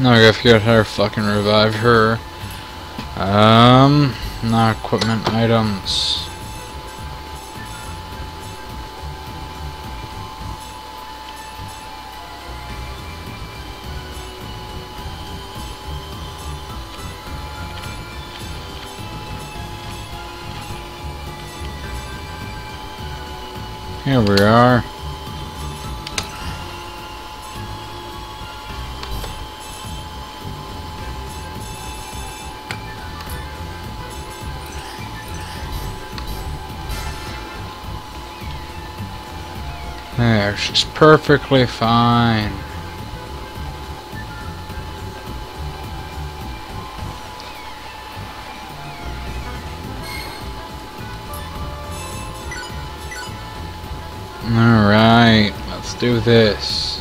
Now I gotta figure out how to fucking revive her. Um, not equipment items. Here we are. She's perfectly fine. Alright, let's do this.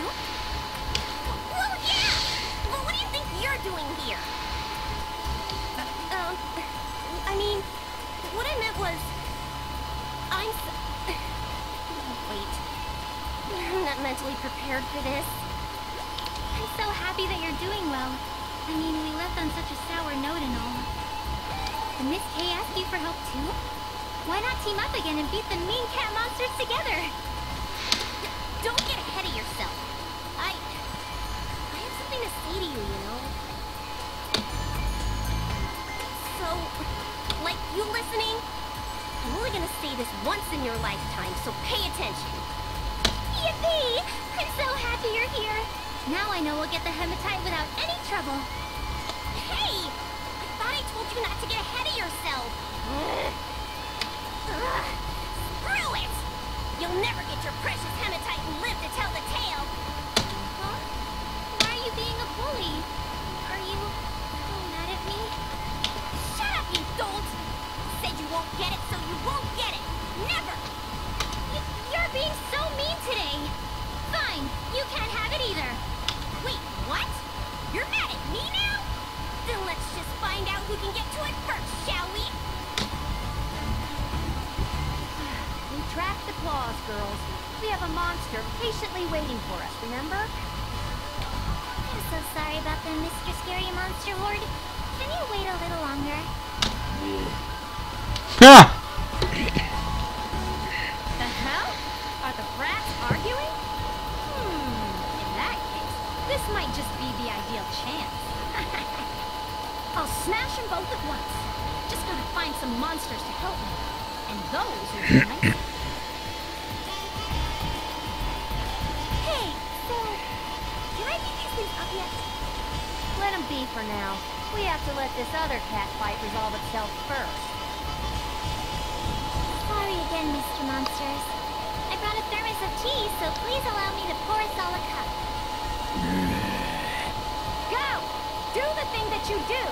Well, yeah! Well, what do you think you're doing here? Uh, um, I mean, what I meant was... I'm so... Wait. I'm not mentally prepared for this. I'm so happy that you're doing well. I mean, we left on such a sour note and all. Did Miss K ask you for help too? Why not team up again and beat the mean cat monsters together? Lifetime, so pay attention. Yippee! I'm so happy you're here. Now I know we'll get the hematite without any trouble. Hey! I thought I told you not to get ahead of yourself. Ugh. Ugh. Tracked girls. We have a monster patiently waiting for us, remember? I'm so sorry about the Mr. Scary Monster Horde. Can you wait a little longer? Ah! The hell? Are the brats arguing? Hmm, in that case, this might just be the ideal chance. I'll smash them both at once. Just gotta find some monsters to help me. And those are nice... be for now. We have to let this other cat fight resolve itself first. Sorry again, Mr. Monsters. I brought a thermos of tea, so please allow me to pour us all a cup. Mm. Go! Do the thing that you do!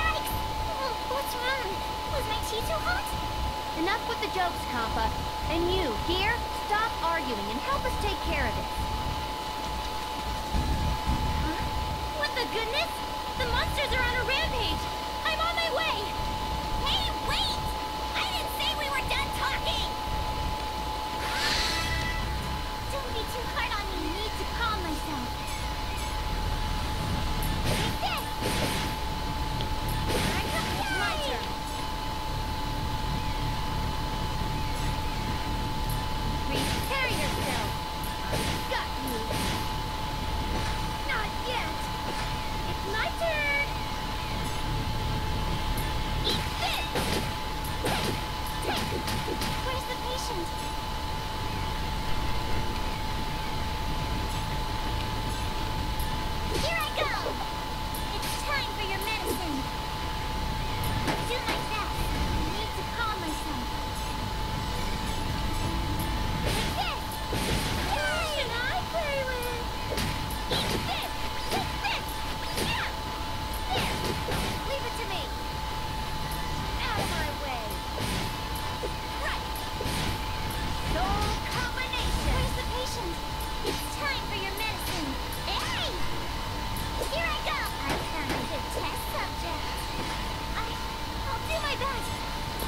Yikes! Oh, what's wrong? Was my tea too hot? Enough with the jokes, Compa. And you, here, stop arguing and help us take care of this. Huh? What the goodness? The monsters are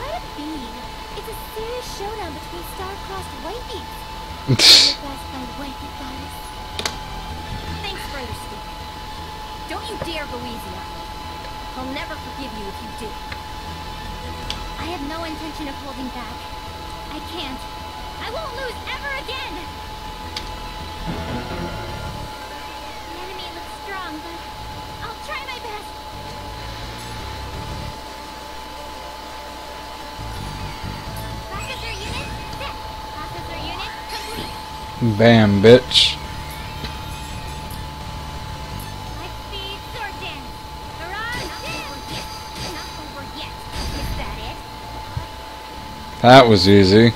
Let it be. It's a serious showdown between star-crossed wifeys. Your best my goddess. Thanks for understanding. Don't you dare go easy on me. I'll never forgive you if you do. I have no intention of holding back. I can't. I won't lose ever again! Yet. bitch. that was easy.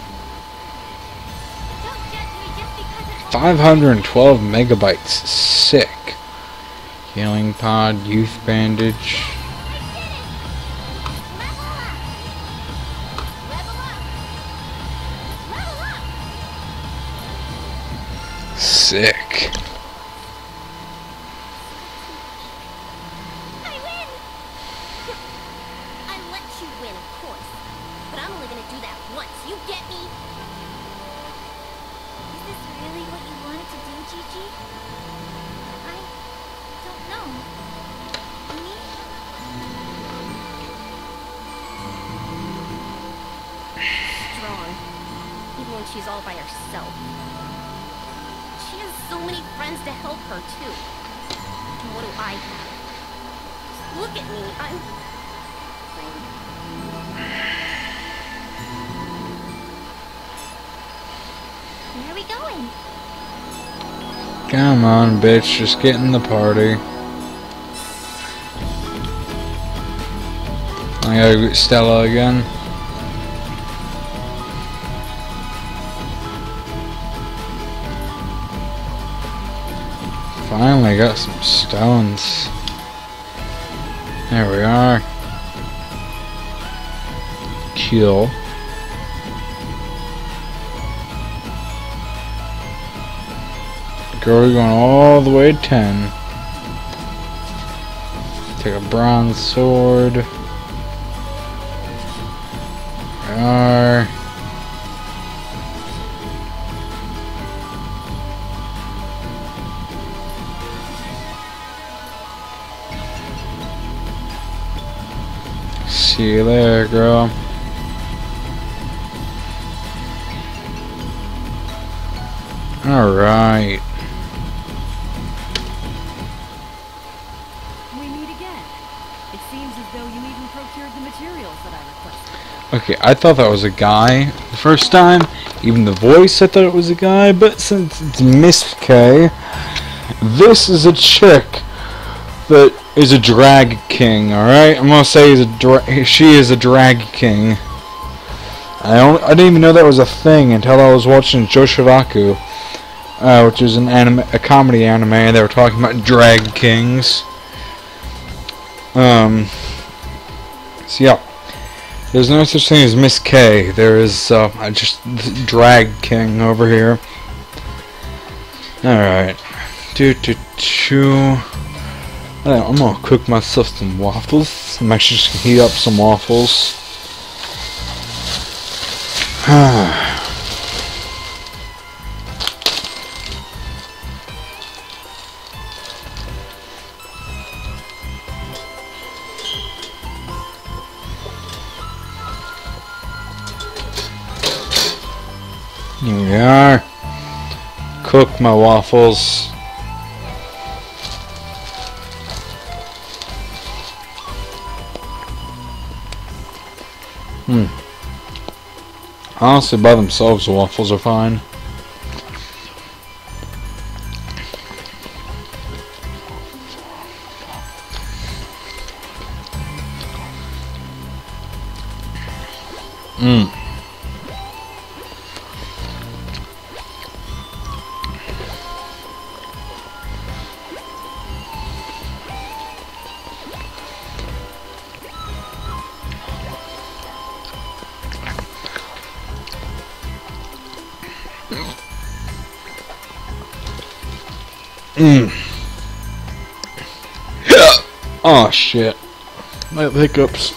Don't judge me just because it's 512 megabytes. Sick. Healing pod, youth bandage. When she's all by herself. So many friends to help her, too. And what do I have? Look at me. I'm... Where are we going? Come on, bitch. Just get in the party. I gotta get Stella again. Finally got some stones. There we are. Kill. Girl, going all the way to 10. Take a bronze sword. There we are. The materials that I requested. Okay, I thought that was a guy the first time. Even the voice, I thought it was a guy. But since it's Miss K, this is a chick that is a drag king. All right, I'm gonna say is a dra- she is a drag king. I don't, I didn't even know that was a thing until I was watching Joshiraku, uh, which is an anime, a comedy anime, and they were talking about drag kings. Um. So yeah. There's no such thing as Miss K. There is uh, just Drag King over here. Alright. Do do do. I'm gonna cook myself some waffles. I'm actually just gonna heat up some waffles. Here we are. Cook my waffles. Hmm. Honestly, by themselves, the waffles are fine. Mm. oh shit. My hiccups.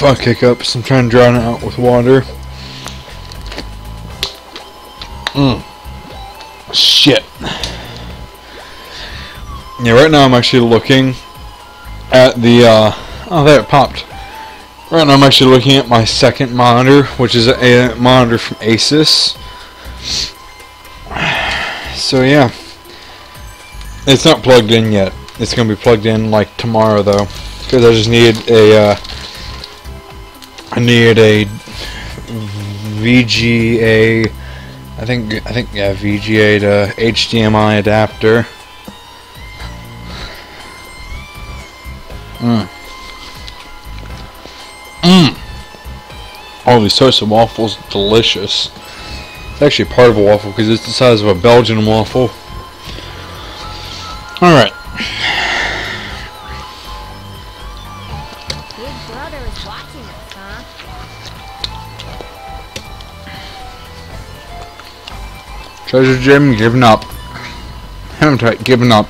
Fuck hiccups. I'm trying to drown it out with water. Mmm. Shit. Yeah, right now I'm actually looking at the, uh, oh, there it popped. Right now I'm actually looking at my second monitor, which is a, a monitor from Asus. So, yeah. It's not plugged in yet. It's going to be plugged in, like, tomorrow, though. Because I just need a, uh, I need a VGA, I think, I think, yeah, VGA to HDMI adapter. Mmm. Mmm. All these of waffles, delicious. It's actually part of a waffle because it's the size of a Belgian waffle. Alright. Treasure Gym giving up. Haven't given up